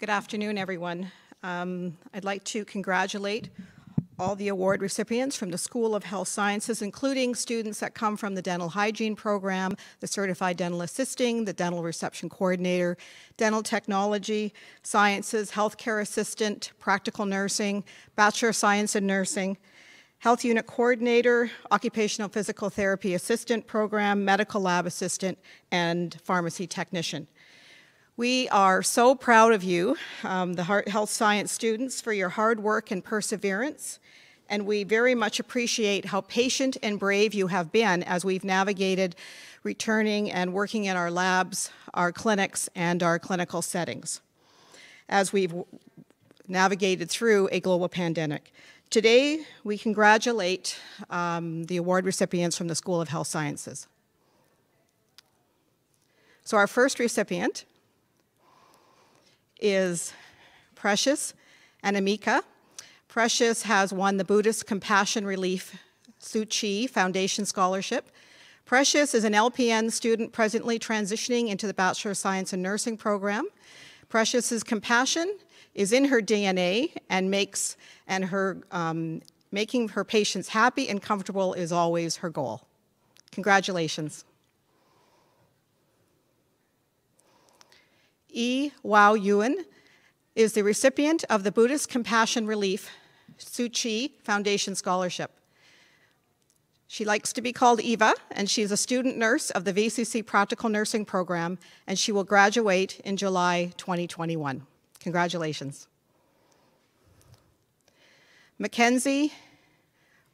Good afternoon, everyone. Um, I'd like to congratulate all the award recipients from the School of Health Sciences, including students that come from the Dental Hygiene Program, the Certified Dental Assisting, the Dental Reception Coordinator, Dental Technology, Sciences, Healthcare Assistant, Practical Nursing, Bachelor of Science in Nursing, Health Unit Coordinator, Occupational Physical Therapy Assistant Program, Medical Lab Assistant, and Pharmacy Technician. We are so proud of you, um, the health science students, for your hard work and perseverance and we very much appreciate how patient and brave you have been as we've navigated returning and working in our labs, our clinics, and our clinical settings as we've navigated through a global pandemic. Today, we congratulate um, the award recipients from the School of Health Sciences. So our first recipient is Precious Anamika Precious has won the Buddhist Compassion Relief Tzu Chi Foundation Scholarship. Precious is an LPN student presently transitioning into the Bachelor of Science in Nursing program. Precious's compassion is in her DNA and makes and her um, making her patients happy and comfortable is always her goal. Congratulations. E. Wow Yuen is the recipient of the Buddhist Compassion Relief Tzu Chi Foundation Scholarship. She likes to be called Eva, and she's a student nurse of the VCC Practical Nursing Program, and she will graduate in July 2021. Congratulations. Mackenzie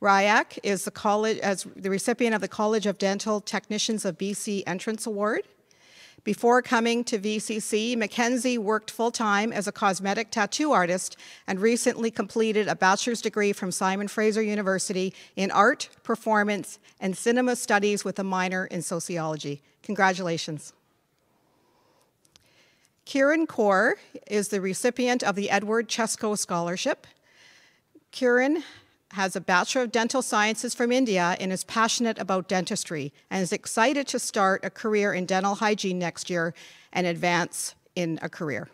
Ryak is the college as the recipient of the College of Dental Technicians of BC Entrance Award. Before coming to VCC, Mackenzie worked full-time as a cosmetic tattoo artist and recently completed a bachelor's degree from Simon Fraser University in art, performance, and cinema studies with a minor in sociology. Congratulations. Kieran Kaur is the recipient of the Edward Chesko Scholarship. Kieran has a Bachelor of Dental Sciences from India and is passionate about dentistry and is excited to start a career in dental hygiene next year and advance in a career.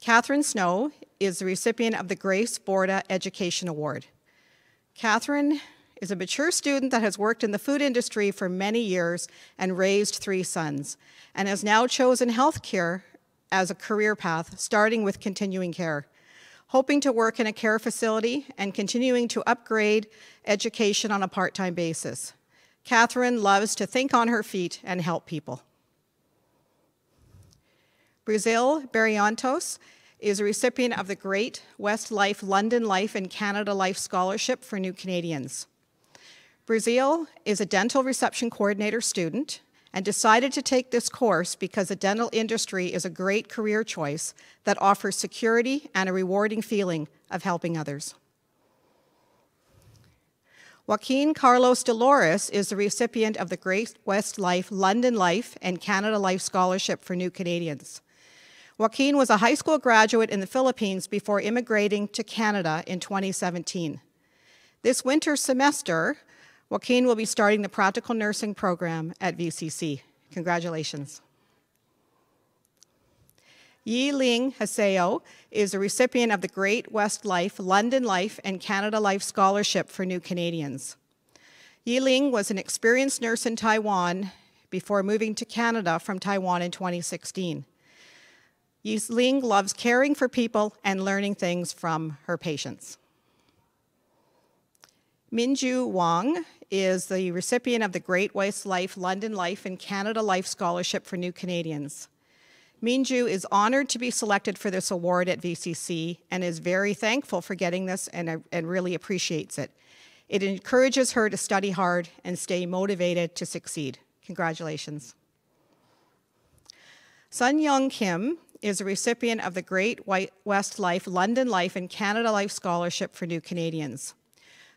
Catherine Snow is the recipient of the Grace Borda Education Award. Catherine is a mature student that has worked in the food industry for many years and raised three sons, and has now chosen healthcare as a career path, starting with continuing care hoping to work in a care facility and continuing to upgrade education on a part-time basis. Catherine loves to think on her feet and help people. Brazil Barrientos is a recipient of the Great West Life London Life and Canada Life Scholarship for New Canadians. Brazil is a dental reception coordinator student and decided to take this course because the dental industry is a great career choice that offers security and a rewarding feeling of helping others. Joaquin Carlos Dolores is the recipient of the Great West Life London Life and Canada Life Scholarship for New Canadians. Joaquin was a high school graduate in the Philippines before immigrating to Canada in 2017. This winter semester, Joaquin will be starting the practical nursing program at VCC. Congratulations. Yi Ling Haseo is a recipient of the Great West Life, London Life, and Canada Life Scholarship for New Canadians. Yi Ling was an experienced nurse in Taiwan before moving to Canada from Taiwan in 2016. Yi Ling loves caring for people and learning things from her patients. Minju Wang is the recipient of the Great West Life, London Life, and Canada Life Scholarship for New Canadians. Minju is honored to be selected for this award at VCC and is very thankful for getting this and, uh, and really appreciates it. It encourages her to study hard and stay motivated to succeed. Congratulations. Sun Young Kim is a recipient of the Great West Life, London Life, and Canada Life Scholarship for New Canadians.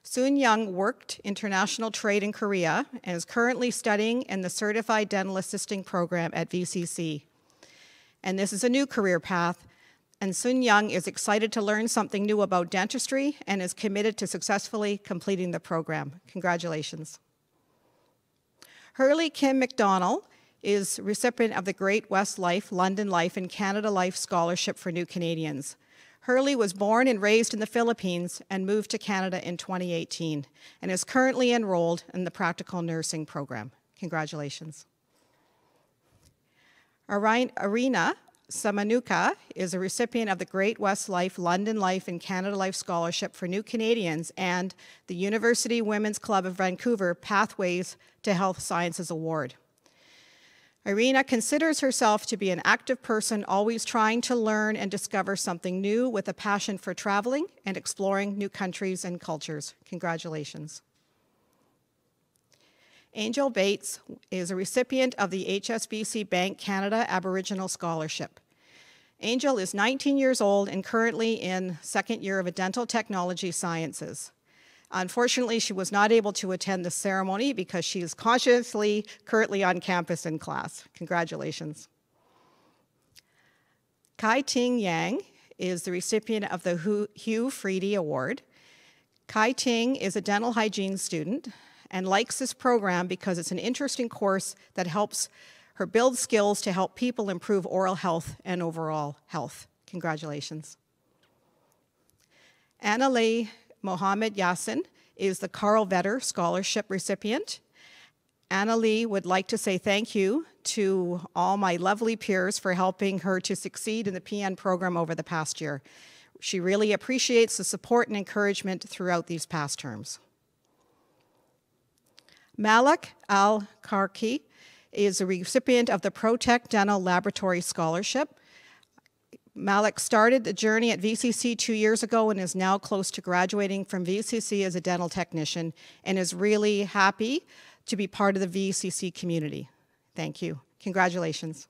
Soon Young worked international trade in Korea and is currently studying in the Certified Dental Assisting program at VCC. And this is a new career path, and Sun Young is excited to learn something new about dentistry and is committed to successfully completing the program. Congratulations. Hurley Kim McDonald is recipient of the Great West Life, London Life, and Canada Life Scholarship for New Canadians. Hurley was born and raised in the Philippines and moved to Canada in 2018 and is currently enrolled in the practical nursing program. Congratulations. Irina Samanuka is a recipient of the Great West Life, London Life, and Canada Life Scholarship for New Canadians and the University Women's Club of Vancouver Pathways to Health Sciences Award. Irina considers herself to be an active person, always trying to learn and discover something new with a passion for traveling and exploring new countries and cultures. Congratulations. Angel Bates is a recipient of the HSBC Bank Canada Aboriginal Scholarship. Angel is 19 years old and currently in second year of a dental technology sciences. Unfortunately, she was not able to attend the ceremony because she is consciously currently on campus in class. Congratulations. Kai Ting Yang is the recipient of the Hugh Freedy Award. Kai Ting is a dental hygiene student and likes this program because it's an interesting course that helps her build skills to help people improve oral health and overall health. Congratulations. Anna Lee Mohammed Yassin is the Carl Vetter Scholarship recipient. Anna Lee would like to say thank you to all my lovely peers for helping her to succeed in the PN program over the past year. She really appreciates the support and encouragement throughout these past terms. Malik Al Karki is a recipient of the Protec Dental Laboratory Scholarship. Malik started the journey at VCC two years ago and is now close to graduating from VCC as a dental technician and is really happy to be part of the VCC community. Thank you. Congratulations.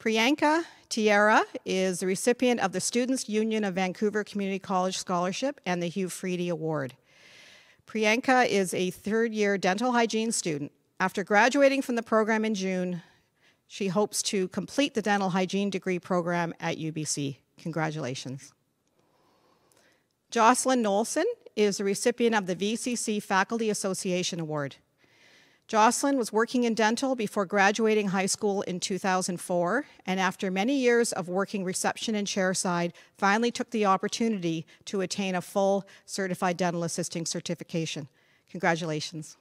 Priyanka Tiara is the recipient of the Students Union of Vancouver Community College Scholarship and the Hugh Freedy Award. Priyanka is a third year dental hygiene student. After graduating from the program in June, she hopes to complete the dental hygiene degree program at UBC. Congratulations. Jocelyn Nolson is a recipient of the VCC Faculty Association Award. Jocelyn was working in dental before graduating high school in 2004, and after many years of working reception and chairside, finally took the opportunity to attain a full certified dental assisting certification. Congratulations.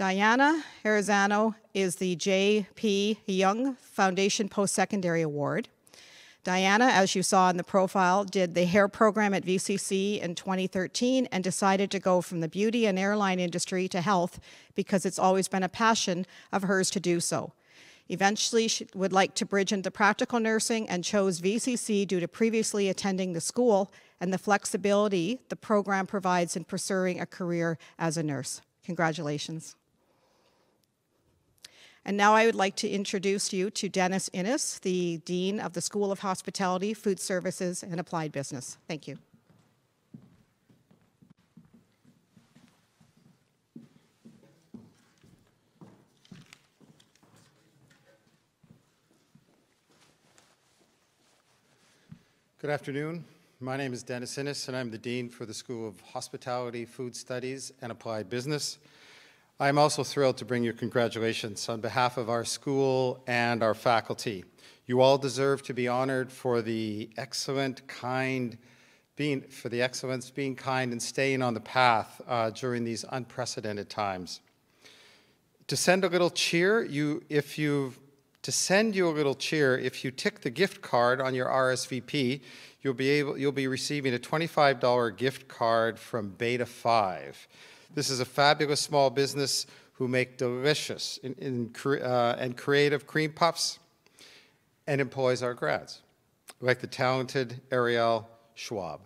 Diana Arizano is the J.P. Young Foundation Post-Secondary Award. Diana, as you saw in the profile, did the hair program at VCC in 2013 and decided to go from the beauty and airline industry to health because it's always been a passion of hers to do so. Eventually, she would like to bridge into practical nursing and chose VCC due to previously attending the school and the flexibility the program provides in pursuing a career as a nurse. Congratulations. And now I would like to introduce you to Dennis Innes, the Dean of the School of Hospitality, Food Services, and Applied Business. Thank you. Good afternoon. My name is Dennis Innes, and I'm the Dean for the School of Hospitality, Food Studies, and Applied Business. I'm also thrilled to bring you congratulations on behalf of our school and our faculty. You all deserve to be honored for the excellent, kind, being, for the excellence, being kind, and staying on the path uh, during these unprecedented times. To send a little cheer, you, if you, to send you a little cheer, if you tick the gift card on your RSVP, you'll be able, you'll be receiving a $25 gift card from Beta 5. This is a fabulous small business who make delicious in, in, uh, and creative cream puffs and employs our grads, like the talented Ariel Schwab.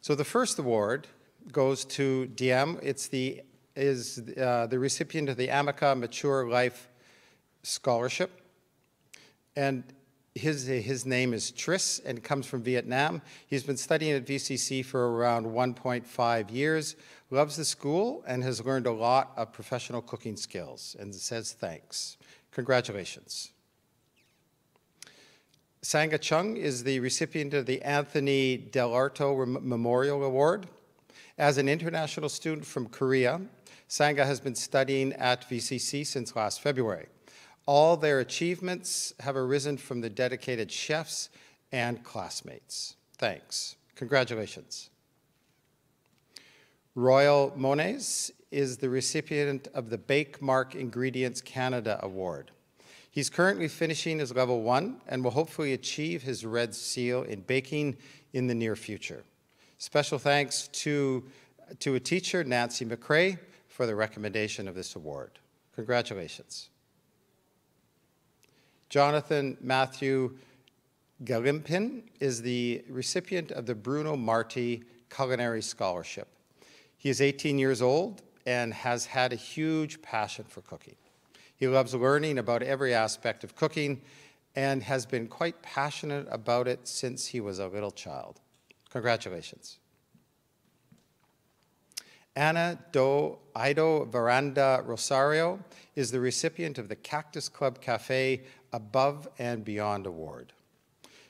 So the first award goes to Diem. It's the is uh, the recipient of the Amica Mature Life Scholarship. And his, his name is Tris and comes from Vietnam. He's been studying at VCC for around 1.5 years, loves the school, and has learned a lot of professional cooking skills and says thanks. Congratulations. Sanga Chung is the recipient of the Anthony Delarto Memorial Award. As an international student from Korea, Sanga has been studying at VCC since last February. All their achievements have arisen from the dedicated chefs and classmates. Thanks. Congratulations. Royal Mones is the recipient of the BakeMark Ingredients Canada Award. He's currently finishing his level one and will hopefully achieve his red seal in baking in the near future. Special thanks to, to a teacher, Nancy McCrae, for the recommendation of this award. Congratulations. Jonathan Matthew Galimpin is the recipient of the Bruno Marti Culinary Scholarship. He is 18 years old and has had a huge passion for cooking. He loves learning about every aspect of cooking and has been quite passionate about it since he was a little child. Congratulations. Ana do Ido Veranda Rosario is the recipient of the Cactus Club Cafe Above and Beyond Award.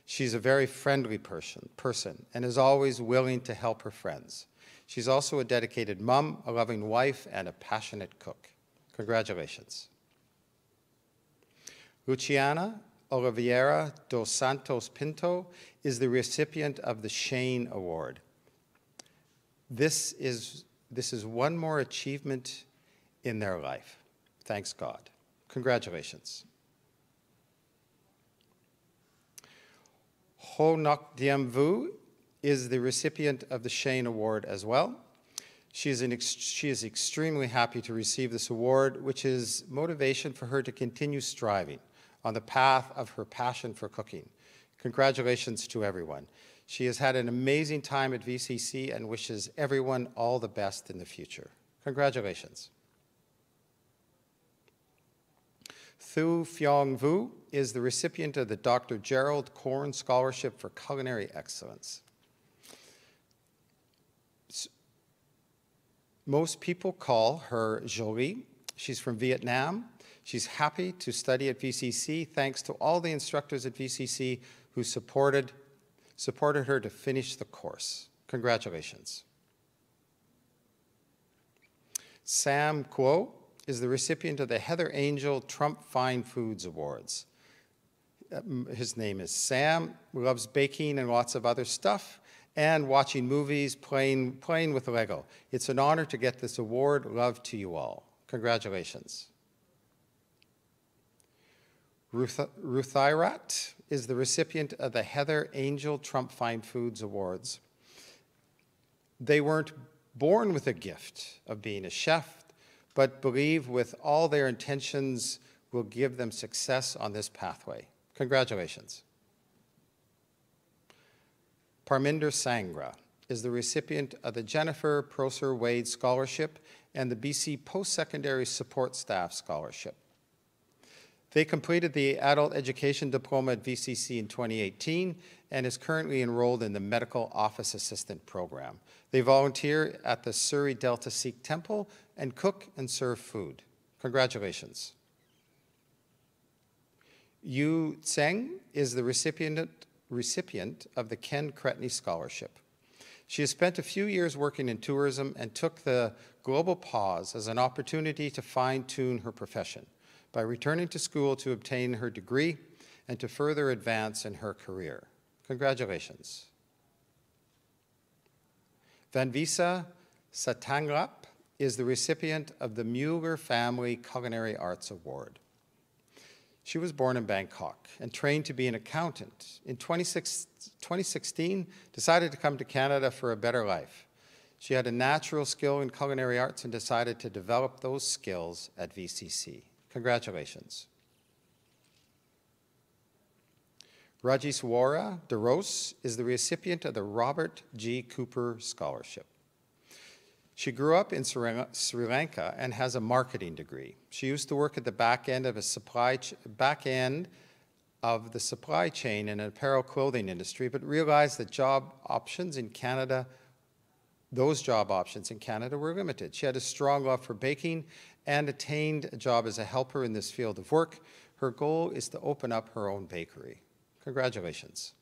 She's a very friendly person, person and is always willing to help her friends. She's also a dedicated mom, a loving wife, and a passionate cook. Congratulations. Luciana Oliveira dos Santos Pinto is the recipient of the Chaîne Award. This is, this is one more achievement in their life. Thanks God. Congratulations. Ho Nok Diem Vu is the recipient of the Chaîne Award as well. She is, she is extremely happy to receive this award, which is motivation for her to continue striving on the path of her passion for cooking. Congratulations to everyone. She has had an amazing time at VCC and wishes everyone all the best in the future. Congratulations. Thu Pheong Vu is the recipient of the Dr. Gerald Korn Scholarship for Culinary Excellence. Most people call her Jolie. She's from Vietnam. She's happy to study at VCC thanks to all the instructors at VCC who supported, supported her to finish the course. Congratulations. Sam Kuo is the recipient of the Heather Angel Trump Fine Foods Awards. His name is Sam, loves baking and lots of other stuff, and watching movies, playing, playing with Lego. It's an honor to get this award. Love to you all. Congratulations. Ruth, Ruthairat is the recipient of the Heather Angel Trump Fine Foods Awards. They weren't born with a gift of being a chef, but believe with all their intentions will give them success on this pathway. Congratulations. Parminder Sangra is the recipient of the Jennifer Proser Wade Scholarship and the BC Post-Secondary Support Staff Scholarship. They completed the Adult Education Diploma at VCC in 2018 and is currently enrolled in the Medical Office Assistant Program. They volunteer at the Surrey Delta Sikh Temple and cook and serve food. Congratulations. Yu Tseng is the recipient, recipient of the Ken Cretney Scholarship. She has spent a few years working in tourism and took the global pause as an opportunity to fine tune her profession by returning to school to obtain her degree and to further advance in her career. Congratulations. Vanvisa Satanglap is the recipient of the Mueller Family Culinary Arts Award. She was born in Bangkok and trained to be an accountant. In 26 2016, decided to come to Canada for a better life. She had a natural skill in culinary arts and decided to develop those skills at VCC. Congratulations. Rajiswara DeRose is the recipient of the Robert G. Cooper Scholarship. She grew up in Sri Lanka and has a marketing degree. She used to work at the back end of a supply back end of the supply chain in an apparel clothing industry, but realized that job options in Canada, those job options in Canada were limited. She had a strong love for baking and attained a job as a helper in this field of work. Her goal is to open up her own bakery. Congratulations.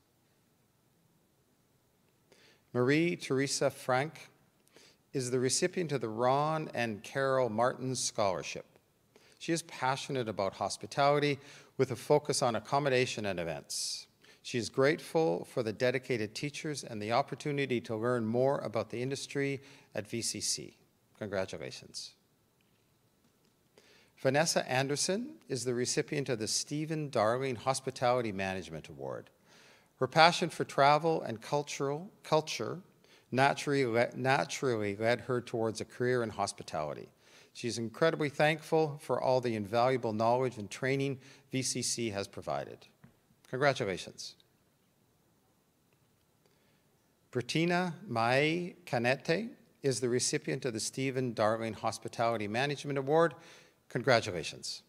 Marie Teresa Frank is the recipient of the Ron and Carol Martin Scholarship. She is passionate about hospitality with a focus on accommodation and events. She is grateful for the dedicated teachers and the opportunity to learn more about the industry at VCC. Congratulations. Vanessa Anderson is the recipient of the Stephen Darling Hospitality Management Award. Her passion for travel and cultural culture naturally, le- naturally led her towards a career in hospitality. She's incredibly thankful for all the invaluable knowledge and training VCC has provided. Congratulations. Bertina Mai Canete is the recipient of the Stephen Darling Hospitality Management Award. Congratulations.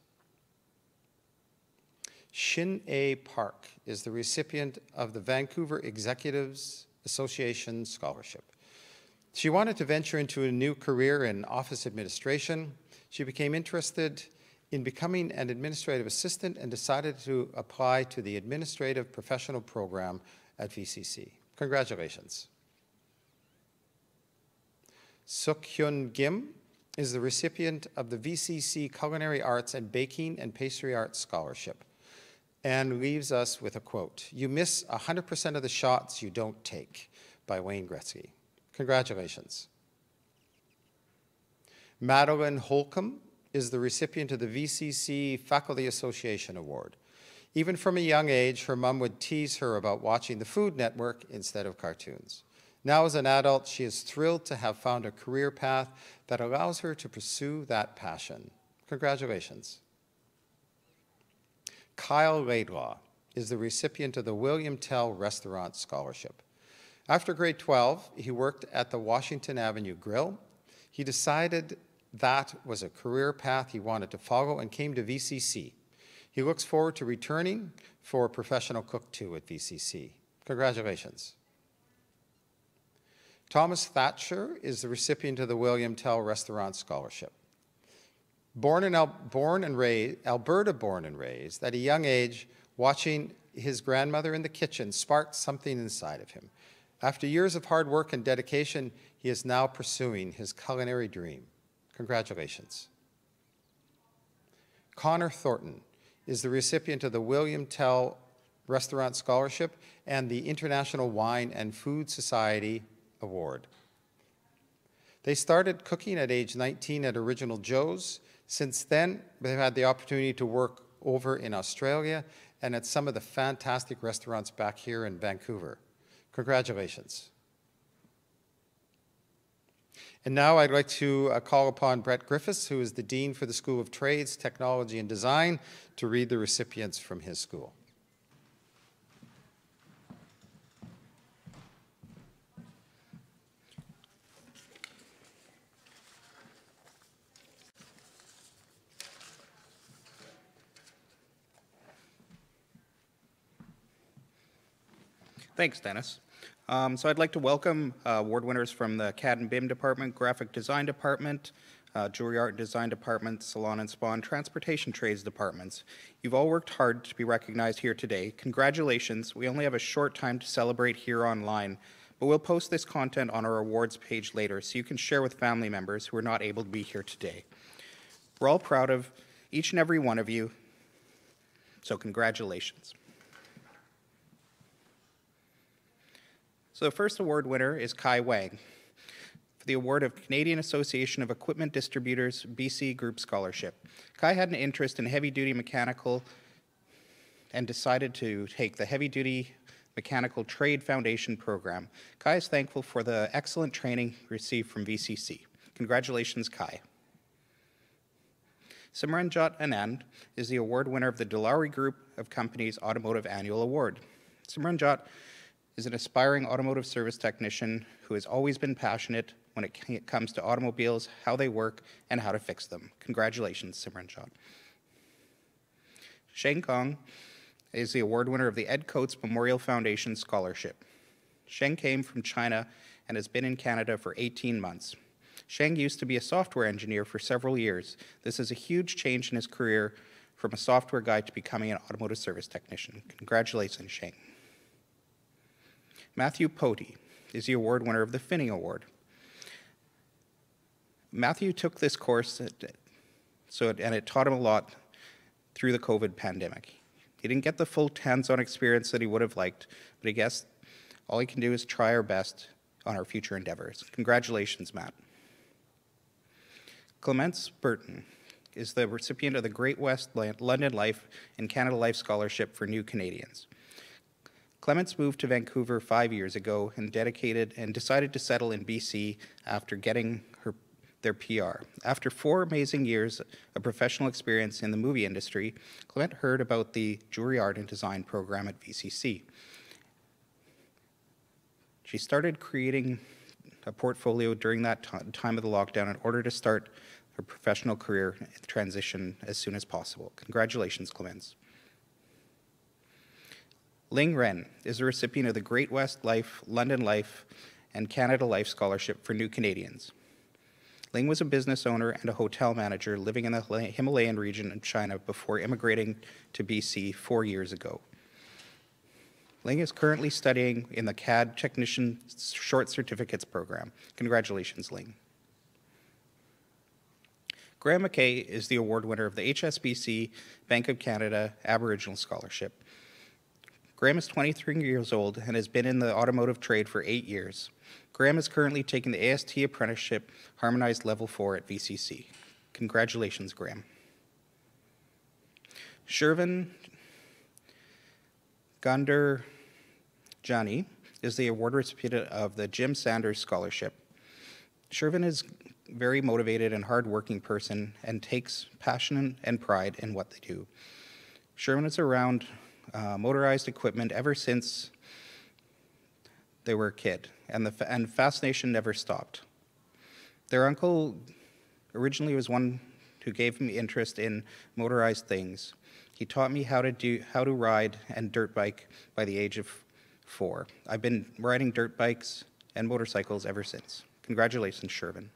Shin A. Park is the recipient of the Vancouver Executives Association Scholarship. She wanted to venture into a new career in office administration. She became interested in becoming an administrative assistant and decided to apply to the Administrative Professional Program at VCC. Congratulations. Sukhyun Kim is the recipient of the VCC Culinary Arts and Baking and Pastry Arts Scholarship and leaves us with a quote You miss 100% of the shots you don't take by Wayne Gretzky. Congratulations. Madeline Holcomb is the recipient of the VCC Faculty Association Award. Even from a young age, her mom would tease her about watching the Food Network instead of cartoons. Now, as an adult, she is thrilled to have found a career path that allows her to pursue that passion. Congratulations. Kyle Laidlaw is the recipient of the William Tell Restaurant Scholarship. After grade 12, he worked at the Washington Avenue Grill. He decided that was a career path he wanted to follow and came to VCC. He looks forward to returning for Professional Cook 2 at VCC. Congratulations. Thomas Thatcher is the recipient of the William Tell Restaurant Scholarship. Born, in Al- born and raised, Alberta born and raised, at a young age, watching his grandmother in the kitchen sparked something inside of him. After years of hard work and dedication, he is now pursuing his culinary dream. Congratulations. Connor Thornton is the recipient of the William Tell Restaurant Scholarship and the International Wine and Food Society Award. They started cooking at age 19 at Original Joe's. Since then, they've had the opportunity to work over in Australia and at some of the fantastic restaurants back here in Vancouver. Congratulations. And now I'd like to uh, call upon Brett Griffiths, who is the Dean for the School of Trades, Technology, and Design, to read the recipients from his school. Thanks, Dennis. Um, so I'd like to welcome uh, award winners from the CAD and BIM Department, Graphic Design Department, uh, Jewelry Art and Design Department, Salon and Spa, and Transportation Trades Departments. You've all worked hard to be recognized here today. Congratulations. We only have a short time to celebrate here online, but we'll post this content on our awards page later so you can share with family members who are not able to be here today. We're all proud of each and every one of you, so congratulations. So the first award winner is Kai Wang for the award of Canadian Association of Equipment Distributors BC Group Scholarship. Kai had an interest in heavy duty mechanical and decided to take the heavy duty mechanical trade foundation program. Kai is thankful for the excellent training received from VCC. Congratulations, Kai. Simranjot Anand is the award winner of the Dilawri Group of Companies Automotive Annual Award. Simranjot is an aspiring automotive service technician who has always been passionate when it comes to automobiles, how they work, and how to fix them. Congratulations, Simranjot. Sheng Kong is the award winner of the Ed Coates Memorial Foundation Scholarship. Sheng came from China and has been in Canada for 18 months. Sheng used to be a software engineer for several years. This is a huge change in his career from a software guy to becoming an automotive service technician. Congratulations, Shane. Matthew Potey is the award winner of the Finney Award. Matthew took this course, at- so it, and it taught him a lot through the COVID pandemic. He didn't get the full hands-on experience that he would have liked, but I guess all he can do is try our best on our future endeavors. Congratulations, Matt. Clemence Burton is the recipient of the Great West London Life and Canada Life Scholarship for New Canadians. Clemence moved to Vancouver five years ago and dedicated and decided to settle in BC after getting her their PR. After four amazing years of professional experience in the movie industry, Clement heard about the Jewelry Art and Design program at VCC. She started creating a portfolio during that time of the lockdown in order to start her professional career transition as soon as possible. Congratulations, Clemence. Ling Ren is a recipient of the Great West Life, London Life, and Canada Life Scholarship for New Canadians. Ling was a business owner and a hotel manager living in the Himalayan region of China before immigrating to BC four years ago. Ling is currently studying in the CAD Technician Short Certificates Program. Congratulations, Ling. Graham McKay is the award winner of the HSBC Bank of Canada Aboriginal Scholarship. Graham is 23 years old and has been in the automotive trade for eight years. Graham is currently taking the AST Apprenticeship Harmonized Level 4 at VCC. Congratulations, Graham. Shervin Gandar Johnny is the award recipient of the Jim Sanders Scholarship. Shervin is a very motivated and hardworking person and takes passion and pride in what they do. Sherman is around uh, motorized equipment ever since they were a kid, and the and fascination never stopped. Their uncle originally was one who gave me interest in motorized things. He taught me how to do how to ride and dirt bike by the age of four. I've been riding dirt bikes and motorcycles ever since. Congratulations, Sherman.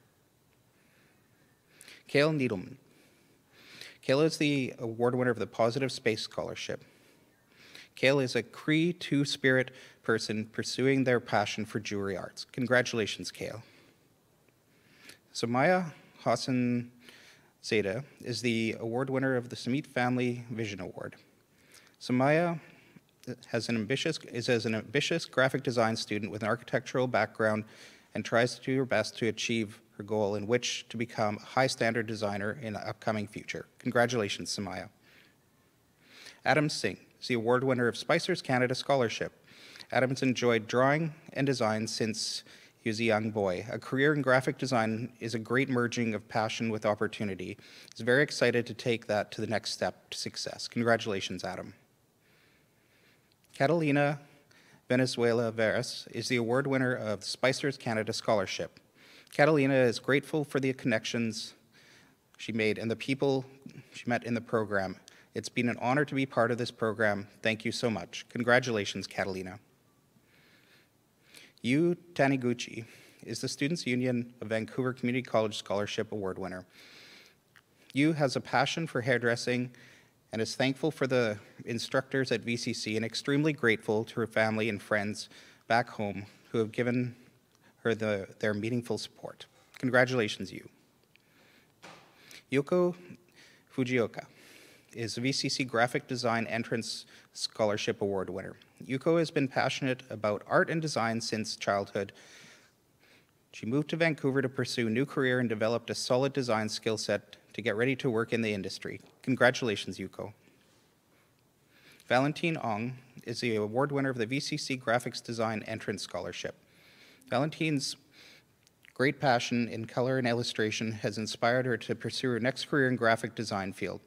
Kale Needleman. Kayla is the award winner of the Positive Space Scholarship. Kayla is a Cree Two Spirit person pursuing their passion for jewelry arts. Congratulations, Kale. Samaya Hassan Zeta is the award winner of the Samit Family Vision Award. Samaya has an ambitious, is as an ambitious graphic design student with an architectural background and tries to do her best to achieve her goal in which to become a high standard designer in the upcoming future. Congratulations, Samaya. Adam Singh is the award winner of Spicer's Canada Scholarship. Adam's enjoyed drawing and design since he was a young boy. A career in graphic design is a great merging of passion with opportunity. He's very excited to take that to the next step to success. Congratulations, Adam. Catalina Valenzuela Veras is the award winner of Spicer's Canada Scholarship. Catalina is grateful for the connections she made and the people she met in the program. It's been an honor to be part of this program. Thank you so much. Congratulations, Catalina. Yu Taniguchi is the Students' Union of Vancouver Community College Scholarship Award winner. Yu has a passion for hairdressing and is thankful for the instructors at VCC and extremely grateful to her family and friends back home who have given her the, their meaningful support. Congratulations, Yu. Yoko Fujioka is VCC Graphic Design Entrance Scholarship Award winner. Yuko has been passionate about art and design since childhood. She moved to Vancouver to pursue a new career and developed a solid design skill set to get ready to work in the industry. Congratulations, Yuko. Valentine Ong is the award winner of the VCC Graphics Design Entrance Scholarship. Valentine's great passion in color and illustration has inspired her to pursue her next career in graphic design field.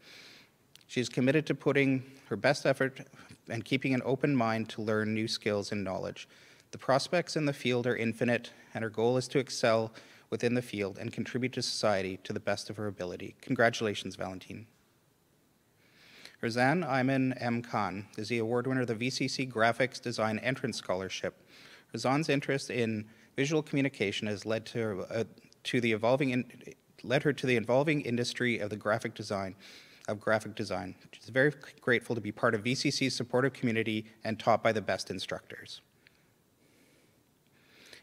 She is committed to putting her best effort and keeping an open mind to learn new skills and knowledge. The prospects in the field are infinite, and her goal is to excel within the field and contribute to society to the best of her ability. Congratulations, Valentine. Razan Ayman M. Khan is the award winner of the VCC Graphics Design Entrance Scholarship. Razan's interest in visual communication has led to, uh, to the evolving in, led her to the evolving industry of the graphic design. Of Graphic Design. She's very grateful to be part of VCC's supportive community and taught by the best instructors.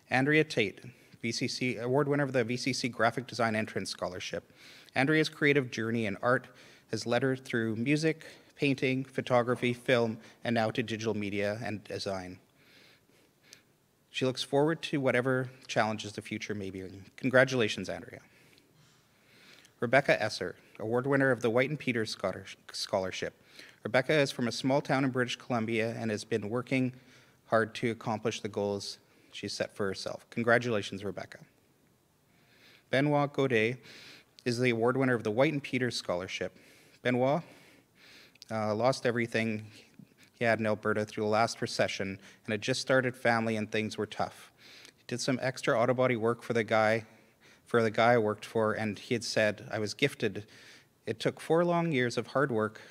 Andrea Tate, VCC award winner of the VCC Graphic Design Entrance Scholarship. Andrea's creative journey in art has led her through music, painting, photography, film, and now to digital media and design. She looks forward to whatever challenges the future may bring. Congratulations, Andrea. Rebecca Esser, award winner of the White and Peters Scholarship. Rebecca is from a small town in British Columbia and has been working hard to accomplish the goals she set for herself. Congratulations, Rebecca. Benoit Godet is the award winner of the White and Peters Scholarship. Benoit uh, lost everything he had in Alberta through the last recession and had just started family and things were tough. He did some extra auto body work for the guy for the guy I worked for and he had said, I was gifted. It took four long years of hard work,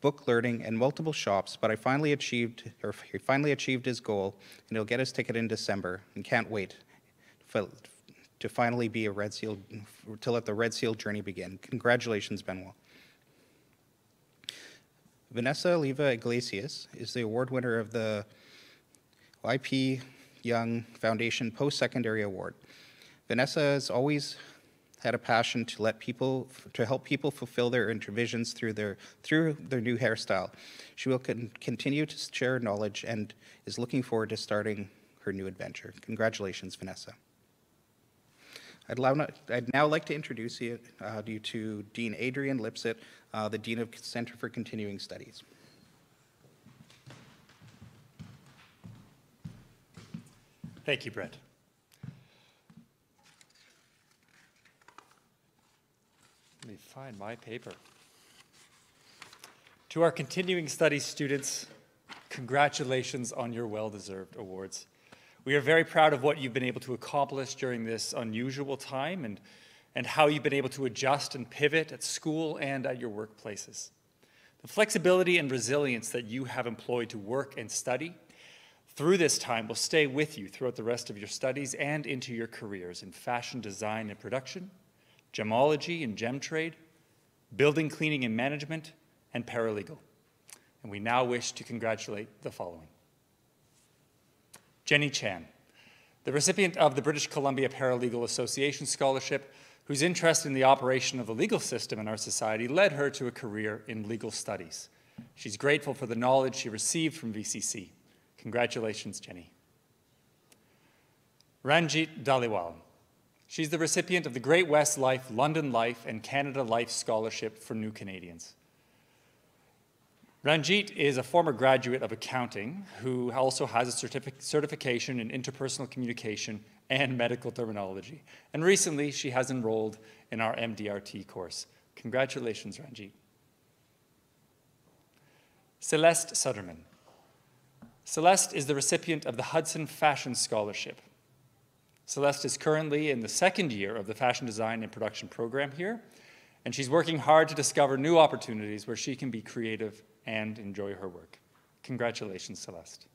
book learning, and multiple shops, but I finally achieved or he finally achieved his goal and he'll get his ticket in December and can't wait for, to finally be a Red Seal to let the Red Seal journey begin. Congratulations, Benoit. Vanessa Oliva Iglesias is the award winner of the YP Young Foundation Post-Secondary Award. Vanessa has always had a passion to let people to help people fulfill their visions through their through their new hairstyle. She will con- continue to share knowledge and is looking forward to starting her new adventure. Congratulations, Vanessa. I'd, allow, I'd now like to introduce you, uh, you to Dean Adrian Lipsett, uh, the Dean of Center for Continuing Studies. Thank you, Brett. Let me find my paper. To our continuing studies students, congratulations on your well-deserved awards. We are very proud of what you've been able to accomplish during this unusual time and, and how you've been able to adjust and pivot at school and at your workplaces. The flexibility and resilience that you have employed to work and study through this time will stay with you throughout the rest of your studies and into your careers in fashion design and production, gemology and gem trade, building cleaning and management, and paralegal. And we now wish to congratulate the following. Jenny Chan, the recipient of the British Columbia Paralegal Association Scholarship, whose interest in the operation of the legal system in our society led her to a career in legal studies. She's grateful for the knowledge she received from VCC. Congratulations, Jenny. Ranjit Dhaliwal. She's the recipient of the Great West Life, London Life, and Canada Life Scholarship for New Canadians. Ranjit is a former graduate of accounting who also has a certific certification in interpersonal communication and medical terminology. And recently, she has enrolled in our MDRT course. Congratulations, Ranjit. Celeste Sutterman. Celeste is the recipient of the Hudson Fashion Scholarship. Celeste is currently in the second year of the Fashion Design and Production program here, and she's working hard to discover new opportunities where she can be creative and enjoy her work. Congratulations, Celeste.